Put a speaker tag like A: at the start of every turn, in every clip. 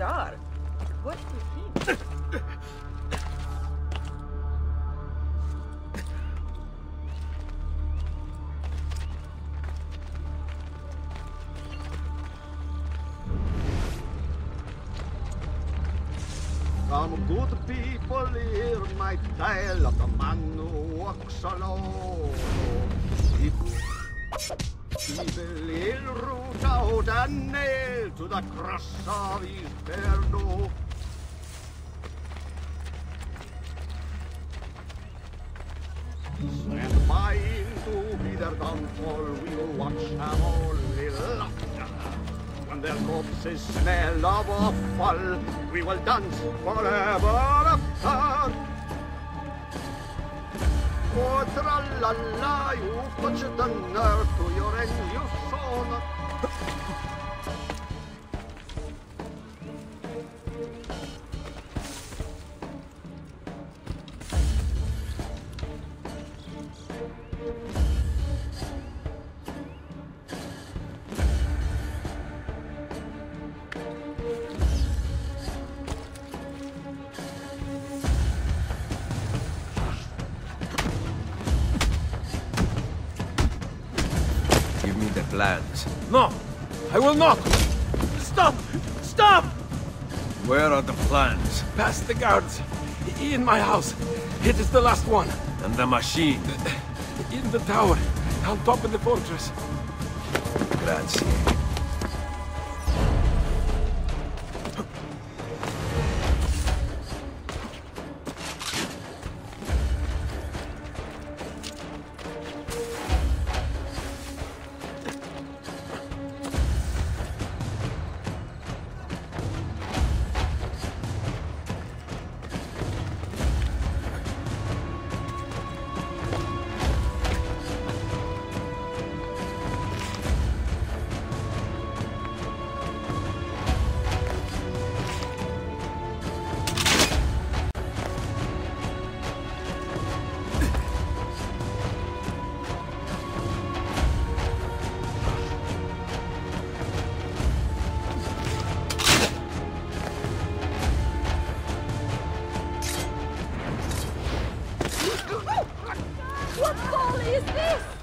A: are. What you think?
B: Some good people hear my tale of the man who walks alone. Evil will root out a nail to the cross of his bare door. Stand by to be their downfall, we'll watch them only laughter. When their corpses smell of offal, we will dance forever after. Oh, tra-la-la, you touched the nerve to your end, you saw the...
C: plans.
D: No! I will not! Stop! Stop!
C: Where are the plans?
D: Past the guards. In my house. It is the last one.
C: And the machine?
D: In the tower. On top of the fortress.
C: Grazie.
E: This?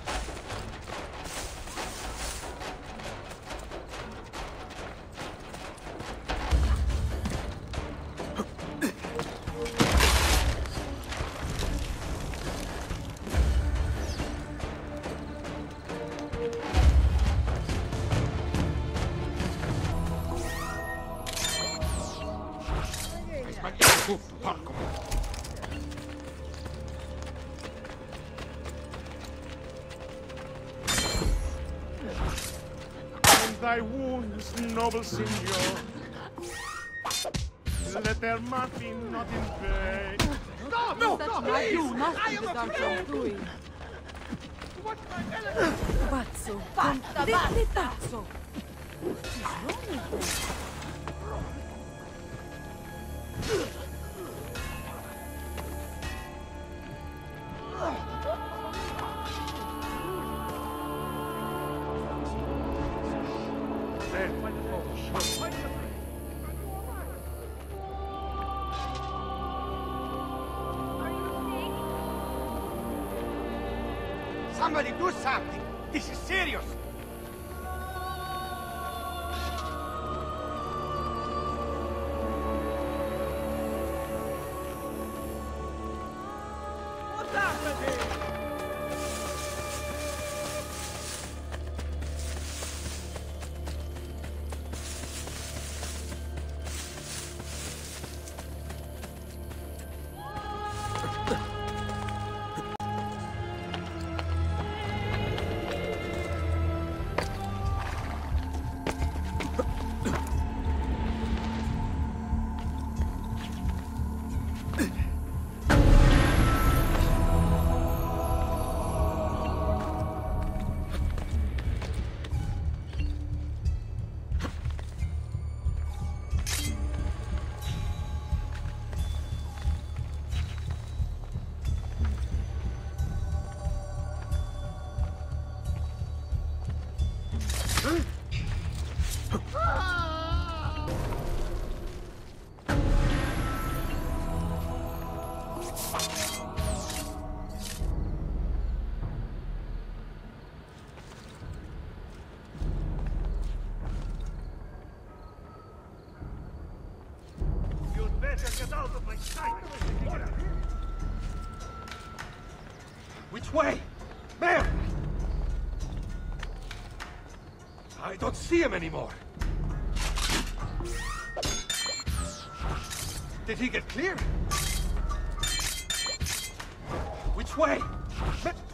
F: Thy wounds, noble signor. Let their mirth be not in vain.
E: Stop! No, Such no, you must be the Doctor doing. Pazzo! Basta, basta! pazzo! What is wrong with them?
G: Somebody do something! This is serious!
F: What's happening?
D: Which way? Mayor! I don't see him anymore. Did he get clear? Which way? Ma-